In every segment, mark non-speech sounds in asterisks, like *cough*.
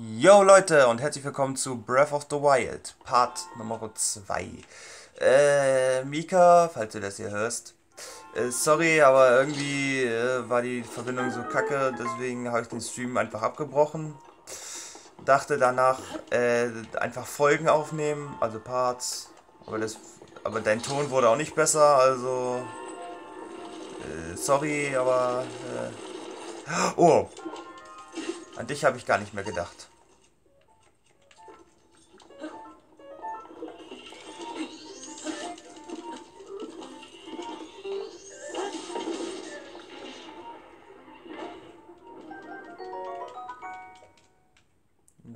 Yo Leute und herzlich willkommen zu Breath of the Wild, Part Nummer 2. Äh, Mika, falls du das hier hörst. Äh, sorry, aber irgendwie äh, war die Verbindung so kacke, deswegen habe ich den Stream einfach abgebrochen. Dachte danach äh, einfach Folgen aufnehmen, also Parts. Aber, das, aber dein Ton wurde auch nicht besser, also... Äh, sorry, aber... Äh, oh, an dich habe ich gar nicht mehr gedacht.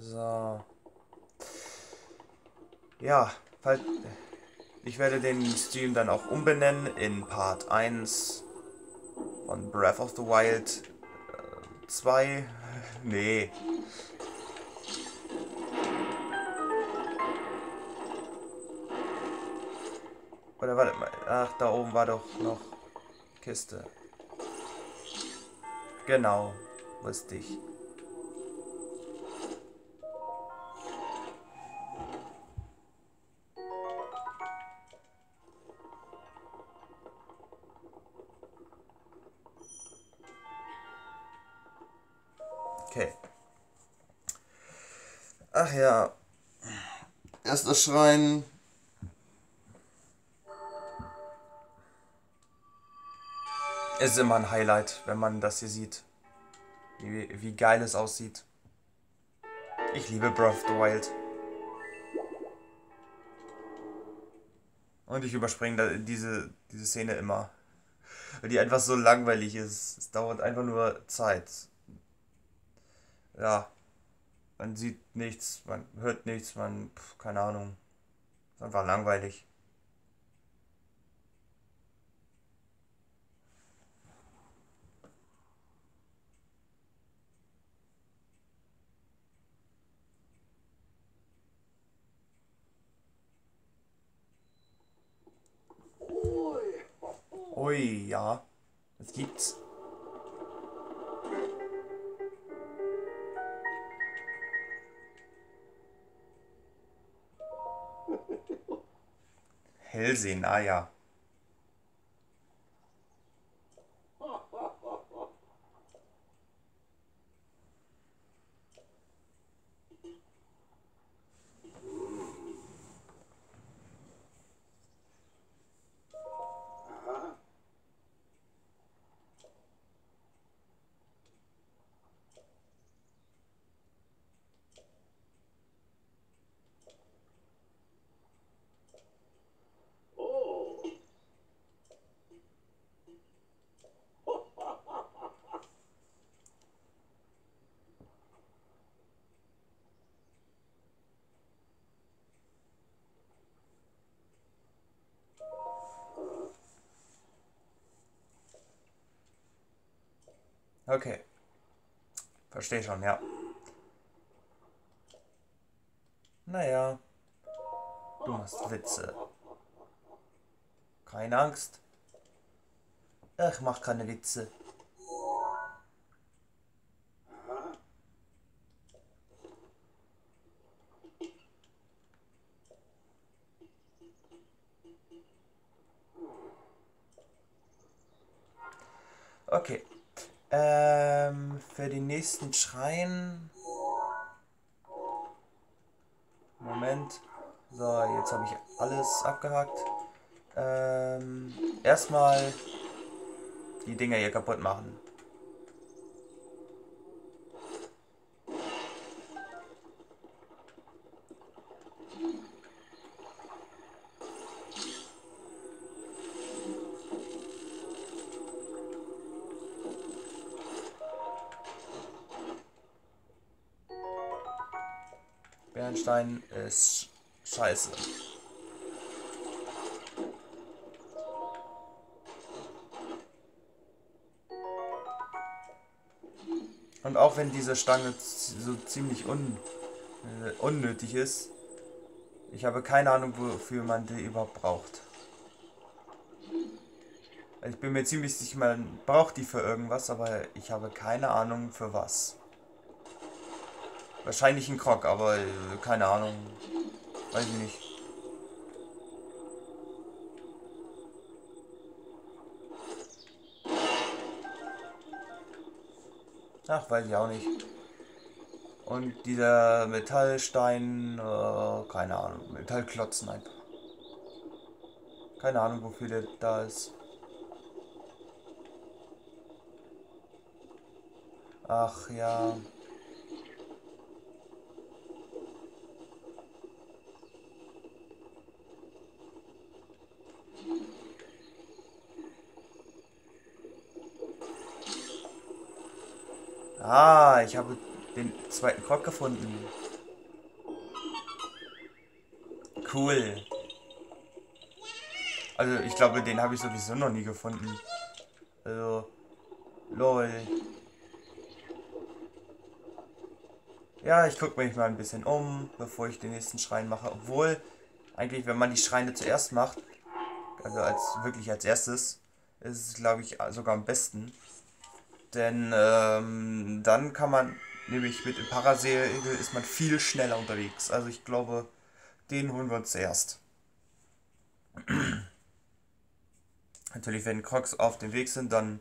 So. Ja, ich werde den Stream dann auch umbenennen in Part 1 von Breath of the Wild 2 äh, Nee. Oder warte mal. Ach, da oben war doch noch Kiste. Genau, wusste ich. Schrein. Ist immer ein Highlight, wenn man das hier sieht. Wie, wie geil es aussieht. Ich liebe Breath of the Wild. Und ich überspringe diese, diese Szene immer. Weil die einfach so langweilig ist. Es dauert einfach nur Zeit ja, man sieht nichts, man hört nichts, man, pf, keine Ahnung. Ist einfach langweilig. Ui, ja. Das gibt's. Hellsehen, ah ja. Okay. Verstehe schon, ja. Naja. Du machst Witze. Keine Angst. Ich mach keine Witze. Okay. Ähm, für den nächsten Schrein. Moment. So, jetzt habe ich alles abgehakt. Ähm, erstmal die Dinger hier kaputt machen. Bernstein ist scheiße. Und auch wenn diese Stange so ziemlich un, äh, unnötig ist, ich habe keine Ahnung, wofür man die überhaupt braucht. Ich bin mir ziemlich sicher, man braucht die für irgendwas, aber ich habe keine Ahnung für was. Wahrscheinlich ein Krog, aber äh, keine Ahnung. Weiß ich nicht. Ach, weiß ich auch nicht. Und dieser Metallstein, äh, keine Ahnung, Metallklotzen einfach. Keine Ahnung, wofür der da ist. Ach ja. Ah, ich habe den zweiten Krog gefunden. Cool. Also ich glaube, den habe ich sowieso noch nie gefunden. Also, lol. Ja, ich gucke mich mal ein bisschen um, bevor ich den nächsten Schrein mache. Obwohl, eigentlich, wenn man die Schreine zuerst macht, also als wirklich als erstes, ist es, glaube ich, sogar am besten. Denn ähm, dann kann man, nämlich mit dem Parasegel ist man viel schneller unterwegs. Also ich glaube, den holen wir uns zuerst. *clears throat* Natürlich, wenn Crocs auf dem Weg sind, dann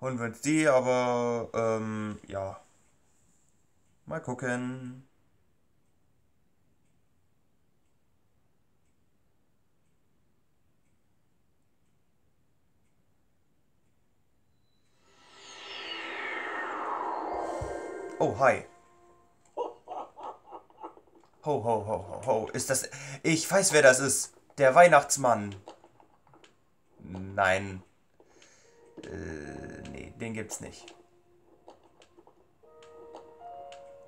holen wir uns die, aber ähm, ja. Mal gucken. Oh, hi. Ho, ho, ho, ho, ho. Ist das... Ich weiß, wer das ist. Der Weihnachtsmann. Nein. Äh, nee, den gibt's nicht.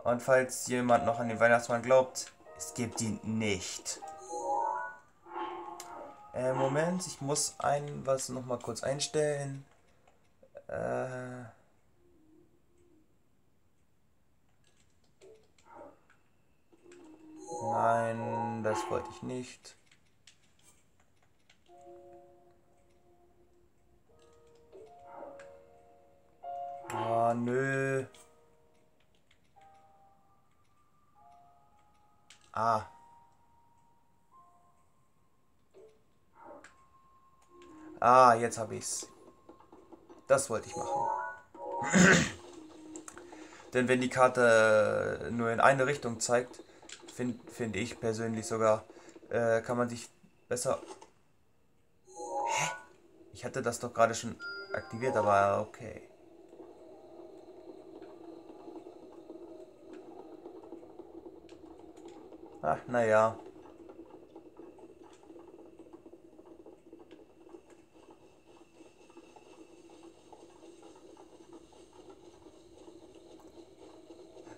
Und falls jemand noch an den Weihnachtsmann glaubt, es gibt ihn nicht. Äh, Moment, ich muss ein was noch mal kurz einstellen. Äh... Nein, das wollte ich nicht. Ah, nö. Ah. Ah, jetzt habe ich's. Das wollte ich machen. *clears throat* Denn wenn die Karte nur in eine Richtung zeigt, finde find ich persönlich sogar, äh, kann man sich besser... Hä? Ich hatte das doch gerade schon aktiviert, aber okay. Ach, naja.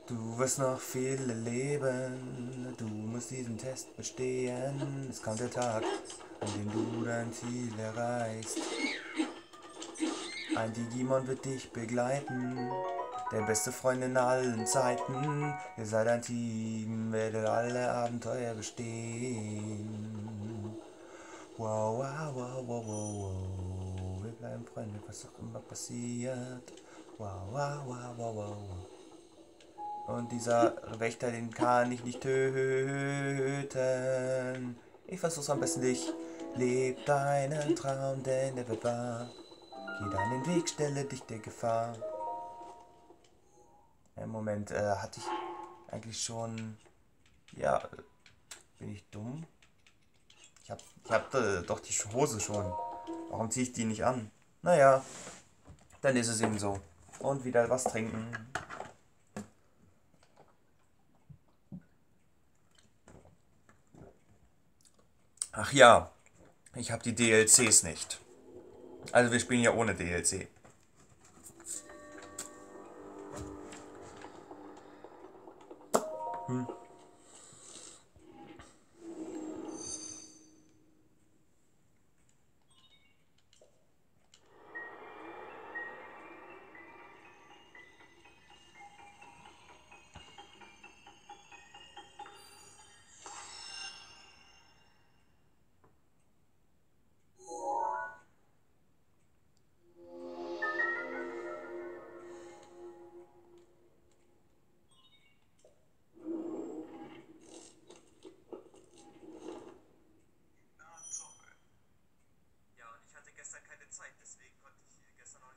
Du wirst noch viel leben, du musst diesen Test bestehen. Es kommt der Tag, an dem du dein Ziel erreichst. Ein Digimon wird dich begleiten, der beste Freund in allen Zeiten. Ihr seid ein Team, werdet alle Abenteuer bestehen. Wow, wow, wow, wow, wow, wow. Wir bleiben Freunde, was auch immer passiert. Wow, wow, wow, wow, wow. Und dieser Wächter, den kann ich nicht töten. Ich versuch's am besten nicht. Leb deinen Traum, denn der wird wahr. Geh deinen Weg, stelle dich der Gefahr. Im Moment äh, hatte ich eigentlich schon. Ja, bin ich dumm? Ich hab, ich hab äh, doch die Hose schon. Warum ziehe ich die nicht an? Naja, dann ist es eben so. Und wieder was trinken. Ach ja, ich habe die DLCs nicht. Also wir spielen ja ohne DLC.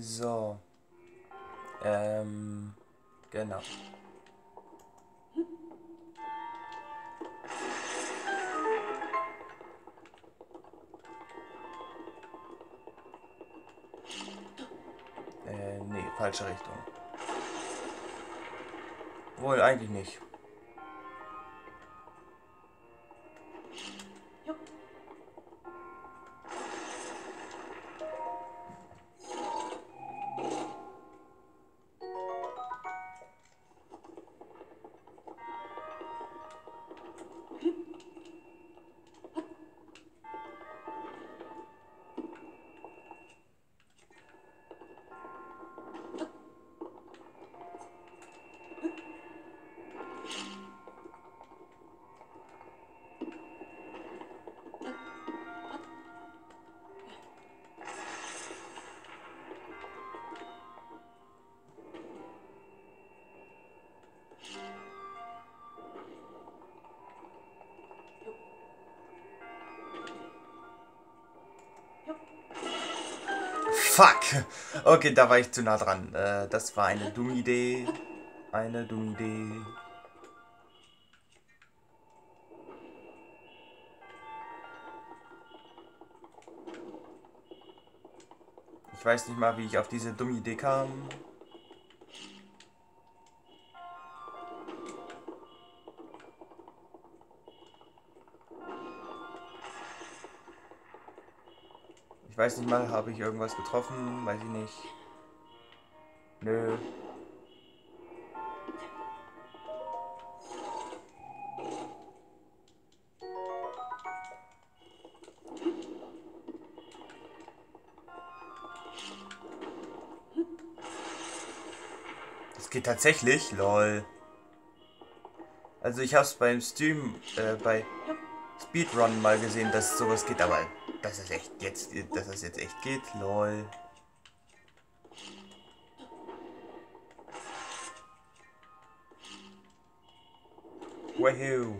So. Ähm, genau. Äh, nee, falsche Richtung. Wohl, eigentlich nicht. *laughs* Okay, da war ich zu nah dran. Äh, das war eine dumme Idee. Eine dumme Idee. Ich weiß nicht mal, wie ich auf diese dumme Idee kam. Ich weiß nicht mal, habe ich irgendwas getroffen? Weiß ich nicht. Nö. Das geht tatsächlich, lol. Also ich habe es beim Stream, äh, bei Speedrun mal gesehen, dass sowas geht, aber dass es echt jetzt, dass es jetzt echt geht, lol. Wahoo.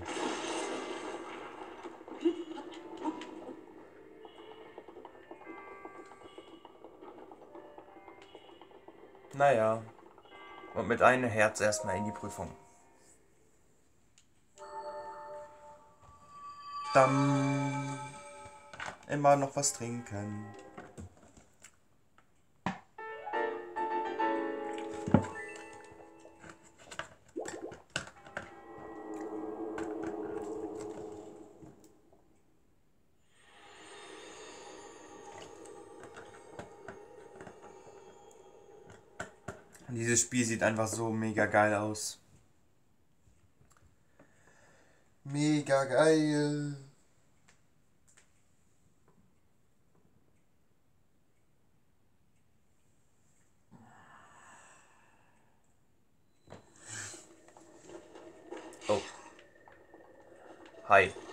Naja. Und mit einem Herz erstmal in die Prüfung. Dann immer noch was trinken. Dieses Spiel sieht einfach so mega geil aus. Mega geil. Hi. Hä?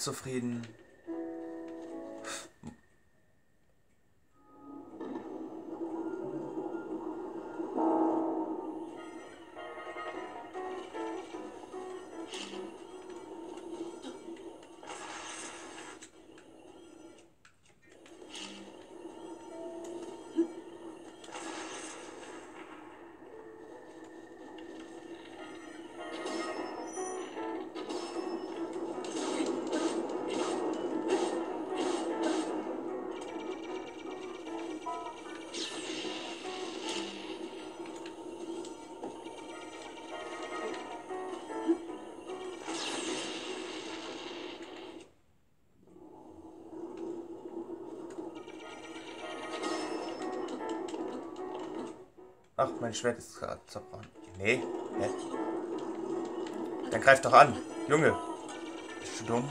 Zufrieden. Ach, mein Schwert ist gerade zerbrochen. Nee, hä? Dann greif doch an. Junge. Bist du dumm?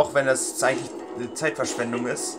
Auch wenn es eigentlich eine Zeitverschwendung ist.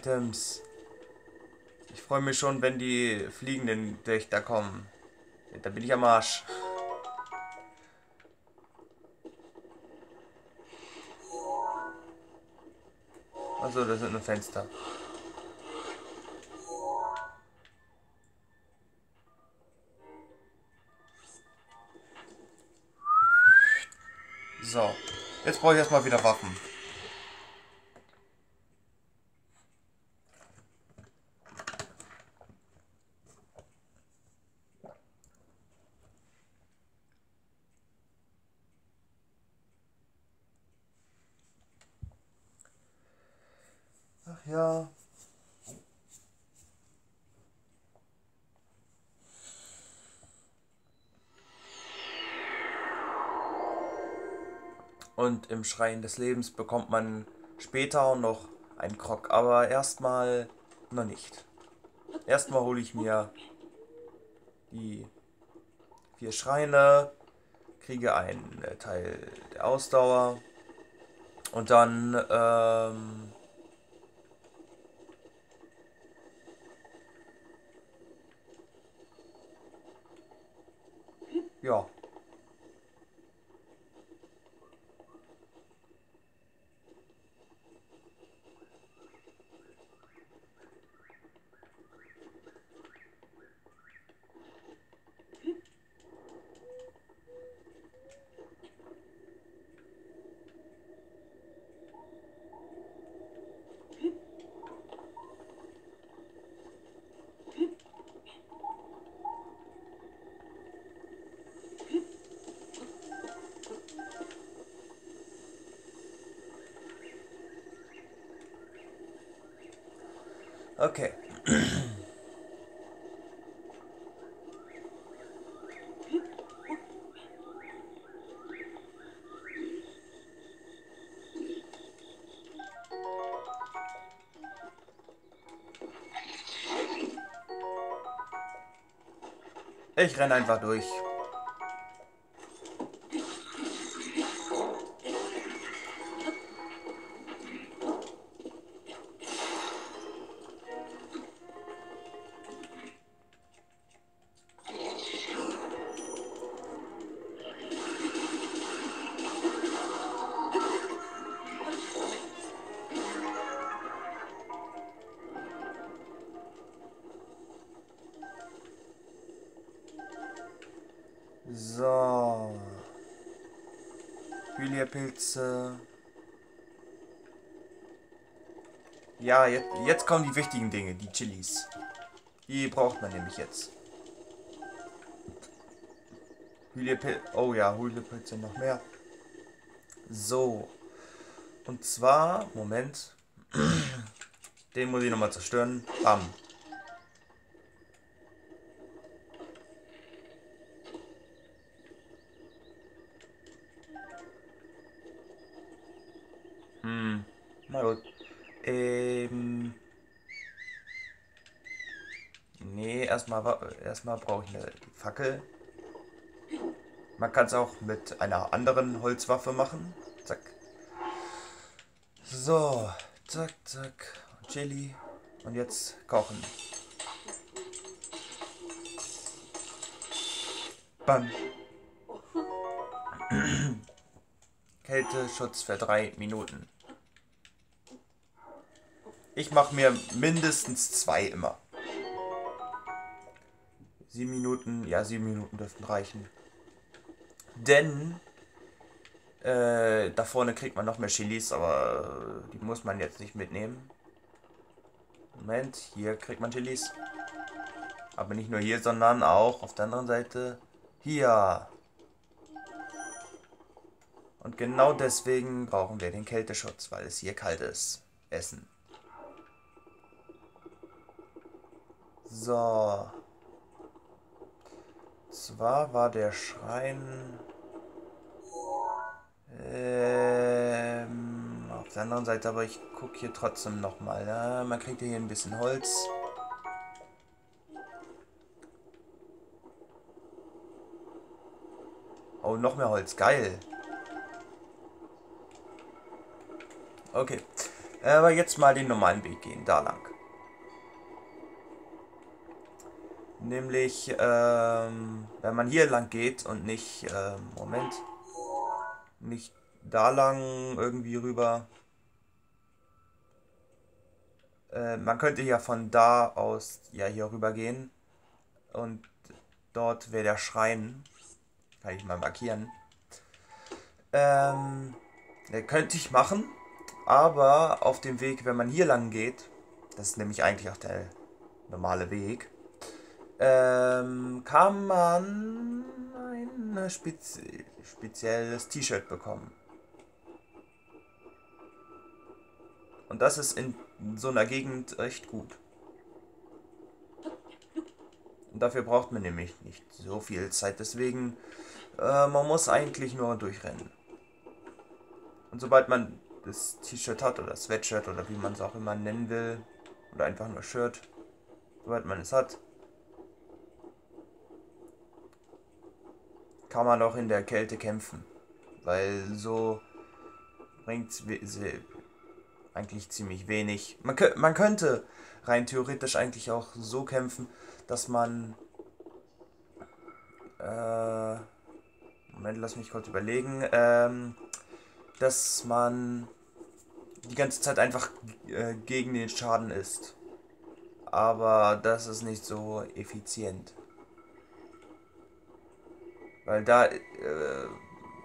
Items. Ich freue mich schon, wenn die fliegenden Wächter kommen. Da bin ich am Arsch. Also, das sind nur Fenster. So, jetzt brauche ich erstmal wieder Waffen. Ja. Und im Schrein des Lebens bekommt man später noch einen Krog, aber erstmal noch nicht. Erstmal hole ich mir die vier Schreine, kriege einen Teil der Ausdauer und dann ähm, ja. Okay. Ich renne einfach durch. Hylia-Pilze. Ja, jetzt, jetzt kommen die wichtigen Dinge, die Chilis. Die braucht man nämlich jetzt. Oh ja, Hylia-Pilze noch mehr. So. Und zwar, Moment. *clears throat* Den muss ich nochmal zerstören. Bam. Hm. Na gut. Ähm. Nee, erstmal erstmal brauche ich eine Fackel. Man kann es auch mit einer anderen Holzwaffe machen. Zack. So, zack, zack. Chili. Und jetzt kochen. Bam. *clears throat* Kälteschutz für drei Minuten. Ich mache mir mindestens zwei immer. Sieben Minuten, ja, sieben Minuten dürften reichen. Denn äh, da vorne kriegt man noch mehr Chilis, aber äh, die muss man jetzt nicht mitnehmen. Moment, hier kriegt man Chilis. Aber nicht nur hier, sondern auch auf der anderen Seite hier. Und genau deswegen brauchen wir den Kälteschutz, weil es hier kalt ist. Essen. So. Zwar war der Schrein... Ähm, auf der anderen Seite, aber ich gucke hier trotzdem nochmal. Ja, man kriegt hier ein bisschen Holz. Oh, noch mehr Holz. Geil. Okay. Aber jetzt mal den normalen Weg gehen. Da lang. Nämlich, ähm, wenn man hier lang geht und nicht, ähm, Moment, nicht da lang irgendwie rüber. Äh, man könnte ja von da aus ja hier rüber gehen und dort wäre der Schrein. Kann ich mal markieren. Ähm, könnte ich machen, aber auf dem Weg, wenn man hier lang geht, das ist nämlich eigentlich auch der normale Weg, ähm, kann man ein spezi spezielles T-Shirt bekommen. Und das ist in so einer Gegend echt gut. Und dafür braucht man nämlich nicht so viel Zeit. Deswegen, äh, man muss eigentlich nur durchrennen. Und sobald man das T-Shirt hat oder Sweatshirt oder wie man es auch immer nennen will, oder einfach nur Shirt, sobald man es hat, kann man auch in der Kälte kämpfen. Weil so bringt es eigentlich ziemlich wenig. Man, man könnte rein theoretisch eigentlich auch so kämpfen, dass man... Äh, Moment, lass mich kurz überlegen. Ähm, dass man die ganze Zeit einfach äh, gegen den Schaden ist. Aber das ist nicht so effizient. Weil da äh,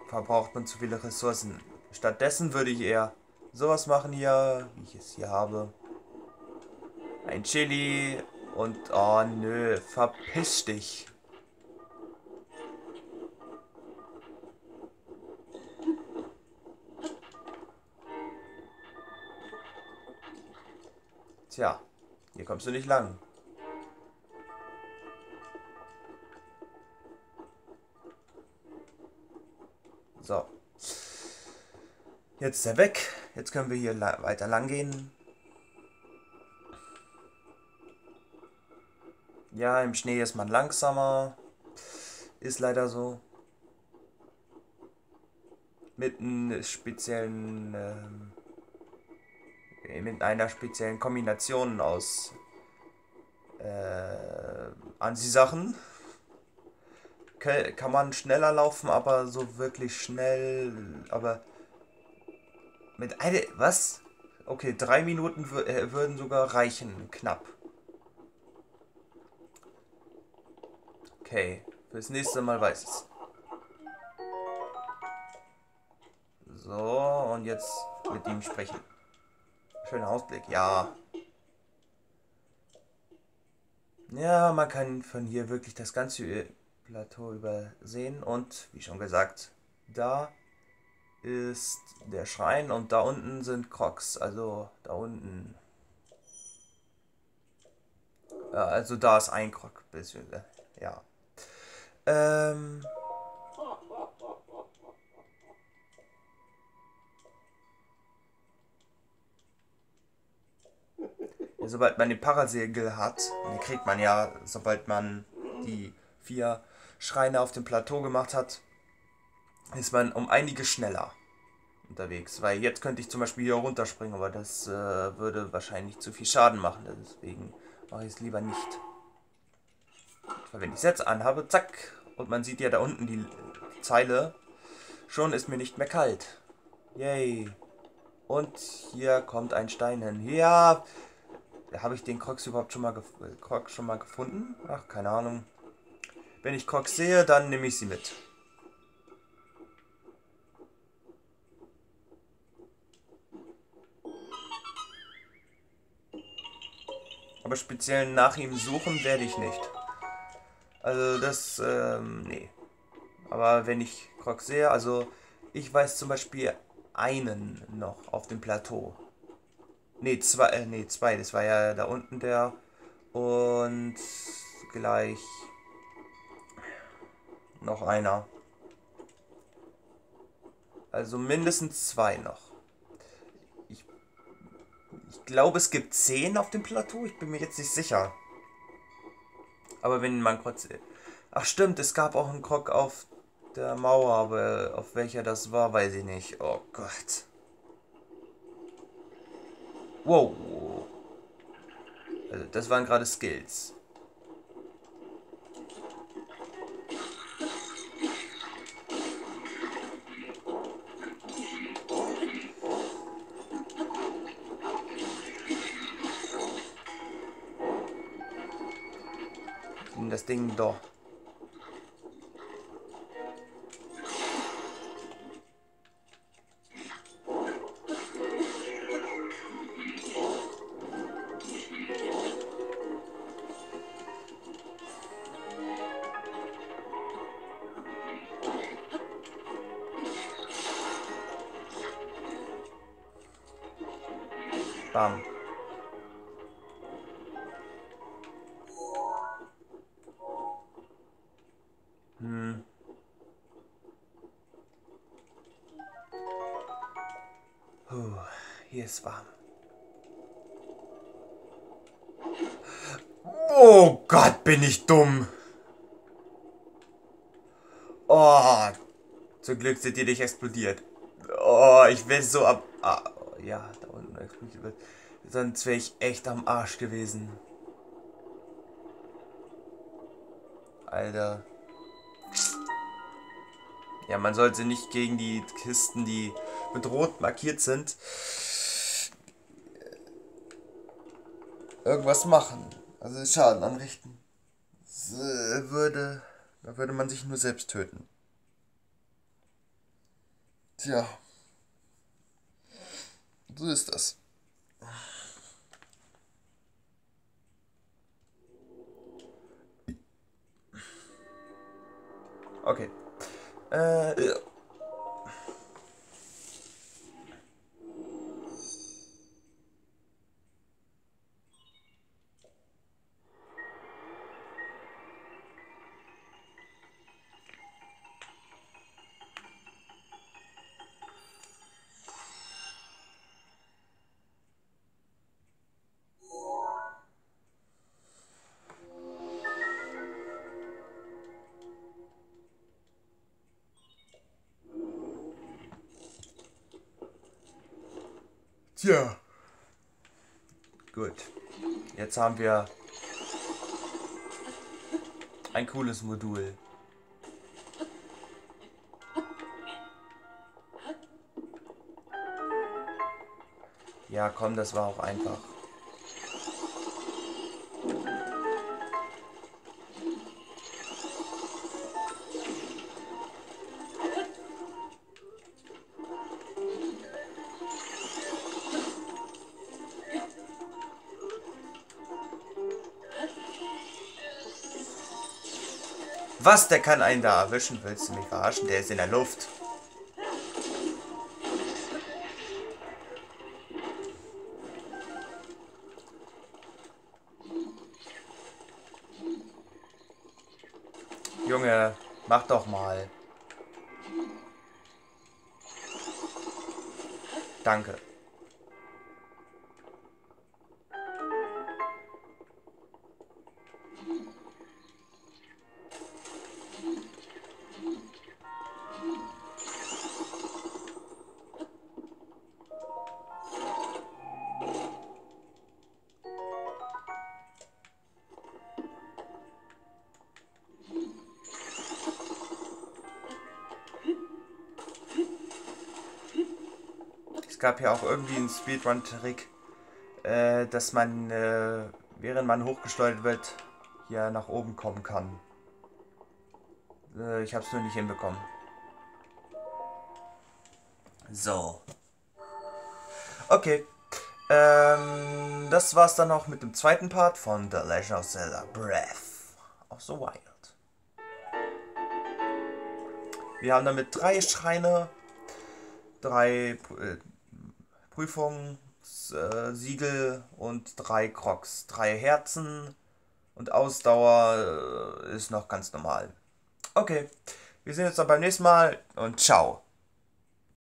verbraucht man zu viele Ressourcen. Stattdessen würde ich eher sowas machen hier, wie ich es hier habe. Ein Chili und... Oh nö, verpiss dich. Tja, hier kommst du nicht lang. So. Jetzt ist er weg. Jetzt können wir hier weiter lang gehen. Ja, im Schnee ist man langsamer. Ist leider so. Mit einem speziellen... Ähm, mit einer speziellen Kombination aus äh, Ansi-Sachen kann man schneller laufen, aber so wirklich schnell, aber mit eine, was? Okay, drei Minuten äh, würden sogar reichen, knapp. Okay, fürs nächste Mal weiß es. So, und jetzt mit ihm sprechen. Schöner Ausblick, ja. Ja, man kann von hier wirklich das ganze Plateau übersehen und wie schon gesagt, da ist der Schrein und da unten sind Crocs. Also da unten. Also da ist ein Krog. Ja. Ähm. sobald man den Parasegel hat, den kriegt man ja, sobald man die vier Schreine auf dem Plateau gemacht hat, ist man um einige schneller unterwegs. Weil jetzt könnte ich zum Beispiel hier runterspringen, aber das äh, würde wahrscheinlich zu viel Schaden machen. Deswegen mache ich es lieber nicht. Weil wenn ich es jetzt anhabe, zack, und man sieht ja da unten die Zeile, schon ist mir nicht mehr kalt. Yay. Und hier kommt ein Stein hin. Ja, habe ich den Crocs überhaupt schon mal, Crocs schon mal gefunden? Ach, keine Ahnung. Wenn ich Crocs sehe, dann nehme ich sie mit. Aber speziell nach ihm suchen werde ich nicht. Also das, ähm, nee. Aber wenn ich Crocs sehe, also ich weiß zum Beispiel einen noch auf dem Plateau. Ne, zwei, äh, nee, zwei. Das war ja da unten der. Und gleich noch einer. Also mindestens zwei noch. Ich, ich glaube, es gibt zehn auf dem Plateau. Ich bin mir jetzt nicht sicher. Aber wenn man kurz... Ach stimmt, es gab auch einen Krog auf der Mauer, aber auf welcher das war, weiß ich nicht. Oh Gott. Wow. Also das waren gerade Skills. Das Ding doch. Bam. Ist warm. Oh Gott, bin ich dumm. Oh, zum Glück sind die nicht explodiert. Oh, ich will so ab... Ah, ja, da unten explodiert wird. Sonst wäre ich echt am Arsch gewesen. Alter. Ja, man sollte nicht gegen die Kisten, die mit Rot markiert sind, irgendwas machen. Also Schaden anrichten. Das würde, da würde man sich nur selbst töten. Tja. So ist das. Okay. Äh, ja. Jetzt haben wir ein cooles Modul. Ja, komm, das war auch einfach. Was, der kann einen da erwischen? Willst du mich verarschen? Der ist in der Luft. Gab ja auch irgendwie einen Speedrun-Trick, äh, dass man, äh, während man hochgesteuert wird, hier nach oben kommen kann. Äh, ich habe es nur nicht hinbekommen. So. Okay. Ähm, das war's dann auch mit dem zweiten Part von The Legend of Zelda Breath of the Wild. Wir haben damit drei Schreine, drei äh, Prüfung, äh, Siegel und drei Crocs. Drei Herzen und Ausdauer äh, ist noch ganz normal. Okay, wir sehen uns dann beim nächsten Mal und ciao.